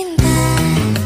cinta